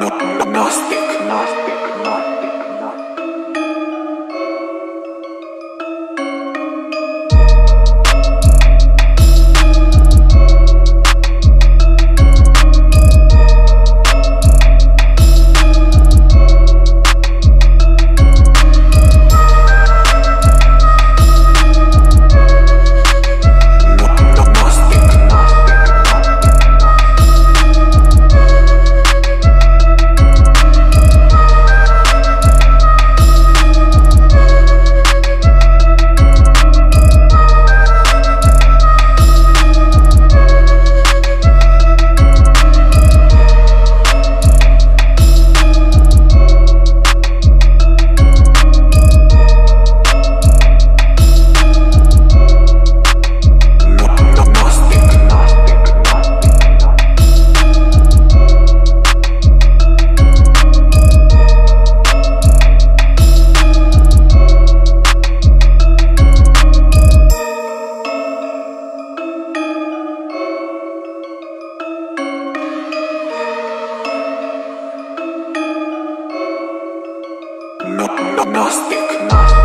Gnostic. Gnostic. Gnostic. No, no, no, stick, no.